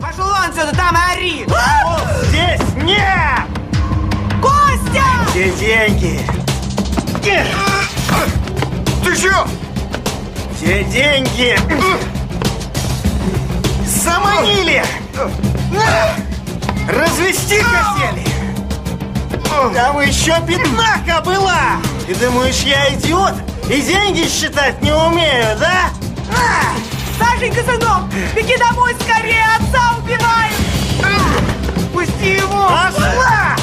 Пошел он отсюда, там ори! Здесь нет! Костя! Где деньги? Ты чё? Где деньги? Заманили! Развести хотели! Там еще пятнака была! Ты думаешь, я идиот? И деньги считать не умею, да? Сашенька, сынок, беги домой скорее, отца убивают! Пусти его! Пошла!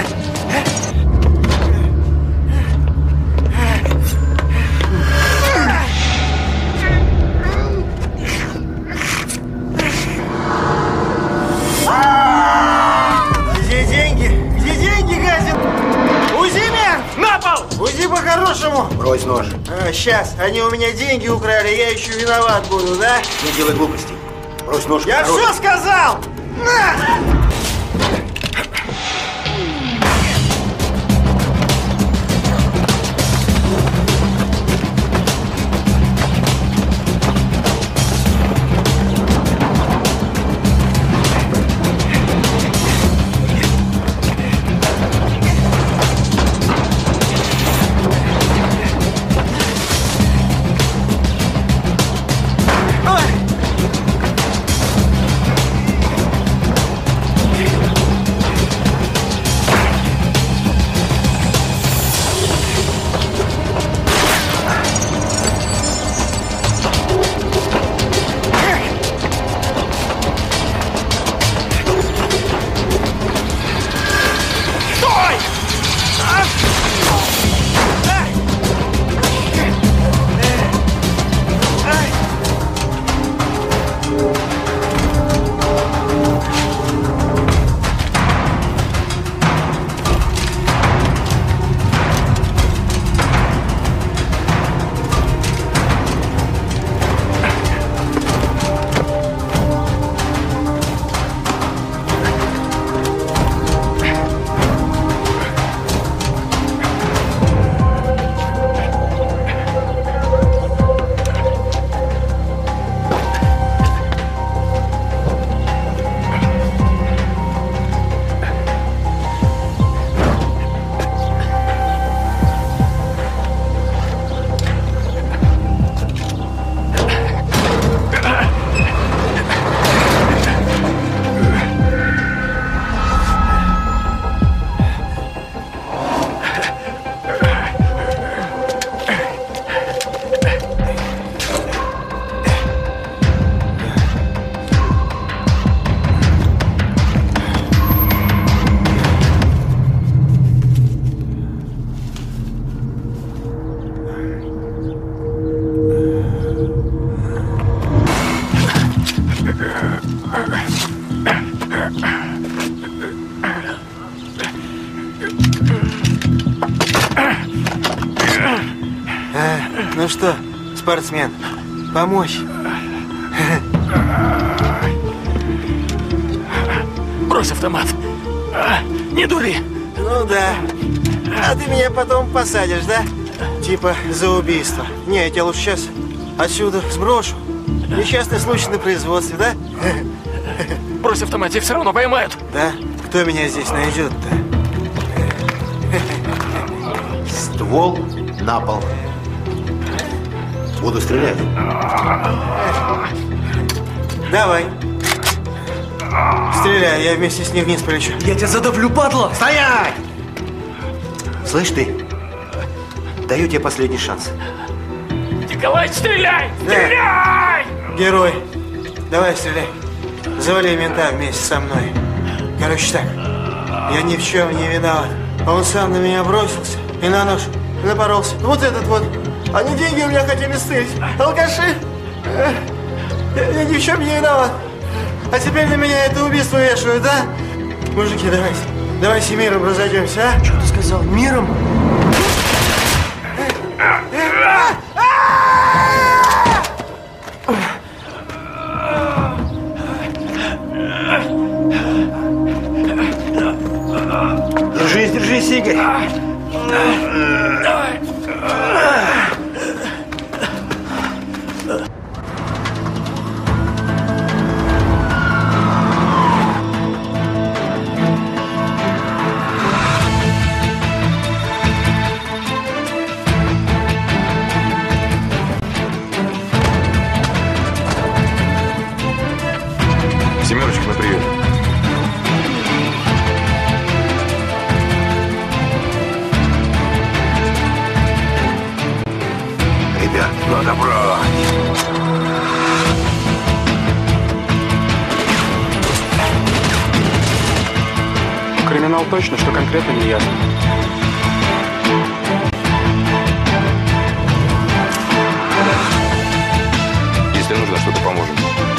Где А, сейчас, они у меня деньги украли, я еще виноват буду, да? Не делай глупостей. Брось нож. Я все сказал! На! Ну что, спортсмен, помочь? Брось автомат. Не дури. Ну да. А ты меня потом посадишь, да? Типа за убийство. Не, я тебя лучше сейчас отсюда сброшу. Несчастный случай на производстве, да? Брось автомат, тебя все равно поймают. Да? Кто меня здесь найдет-то? Ствол на пол. Буду стрелять. Давай. Стреляй, я вместе с ним вниз полечу. Я тебя задавлю, падла! Стоять! Слышь ты, даю тебе последний шанс. Николай, стреляй! Да. Стреляй! Герой, давай стреляй. Завали мента вместе со мной. Короче так, я ни в чем не виноват. Он сам на меня бросился и на нож напоролся. Вот этот вот. Они деньги у меня хотели стырить. Алкаши. Э, Я, ни в чем не виноват. А теперь на меня это убийство вешают, да? Мужики, давайте. Давайте миром разойдемся, а? Что ты сказал? Миром? Брать. Криминал точно, что конкретно не ясно. Если нужно, что-то поможем.